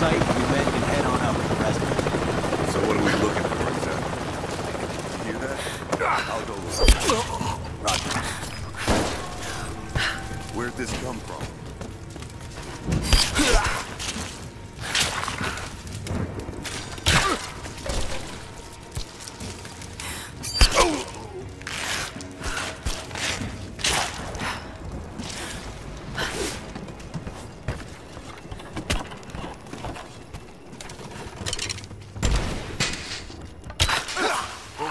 site you met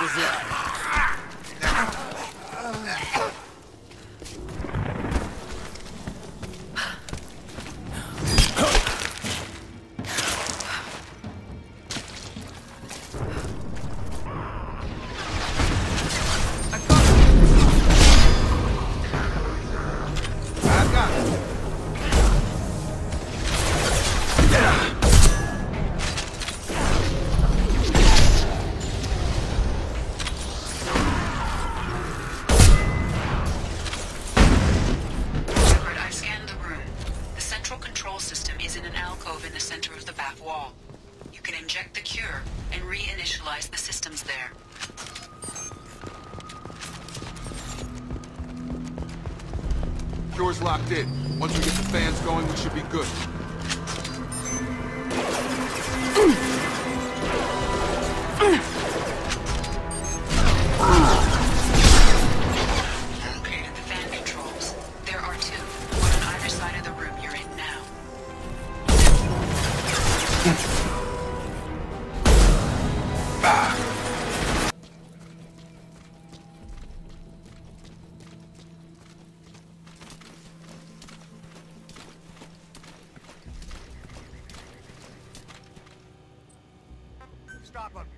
Was that? Alcove in the center of the back wall. You can inject the cure and reinitialize the systems there. Door's locked in. Once we get the fans going, we should be good. Stop him.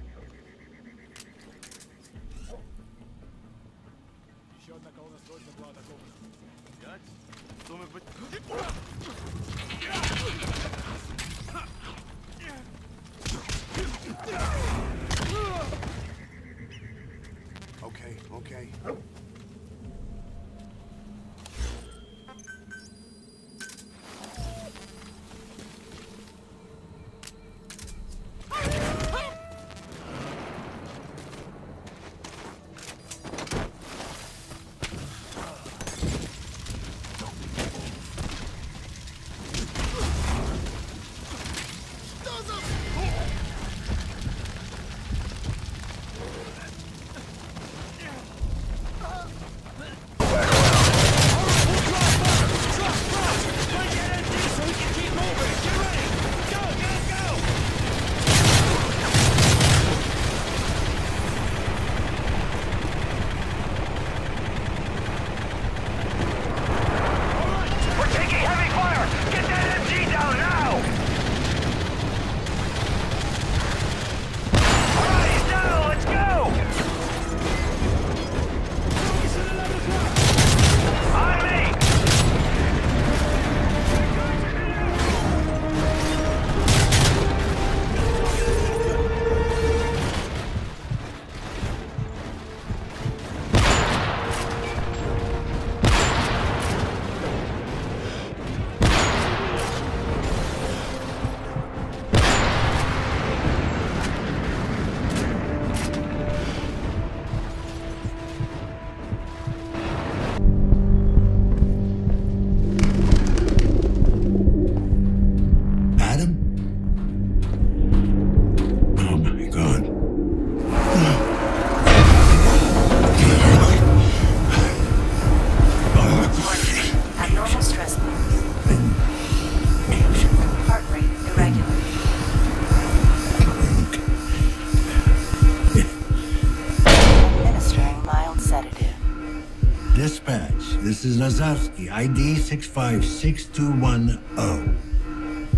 This is Lazarski, ID 656210.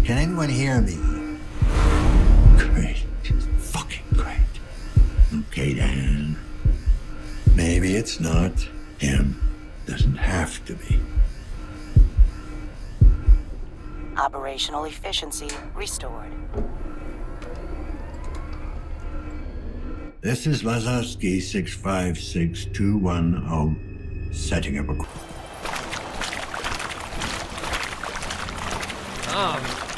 Can anyone hear me? Great. Fucking great. Okay, Dan. Maybe it's not him. Doesn't have to be. Operational efficiency restored. This is Lazarski 656210. Setting up a. stop um,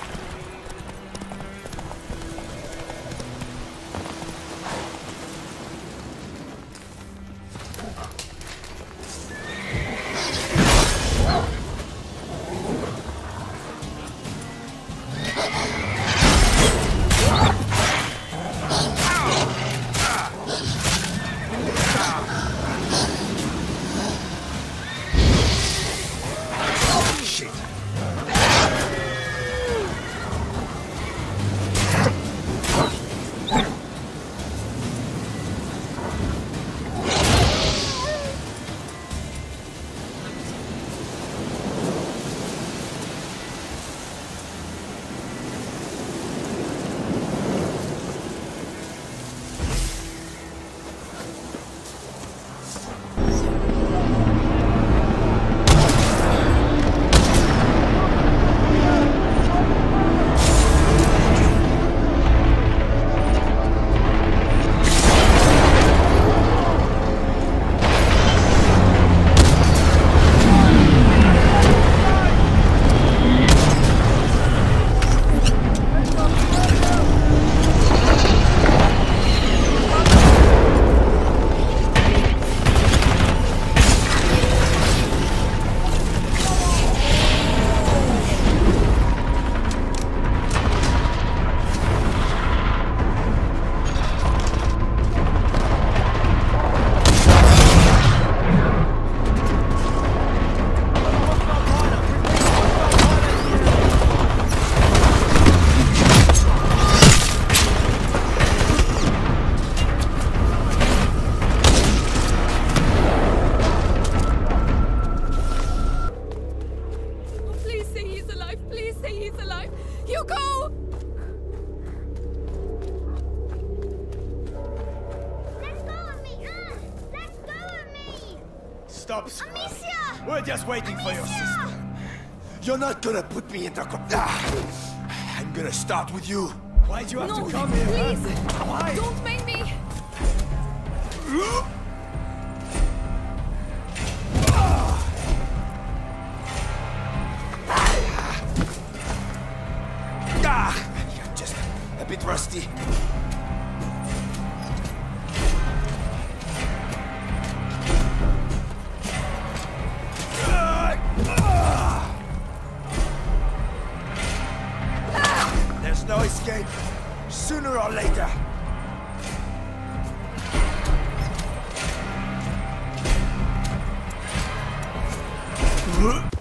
scrub. Amicia! We're just waiting for your Amicia! sister. You're not gonna put me in the... co- Ah, I'm gonna start with you. Why'd you have No, to come here? huh? please! Why? Don't make me! Huh?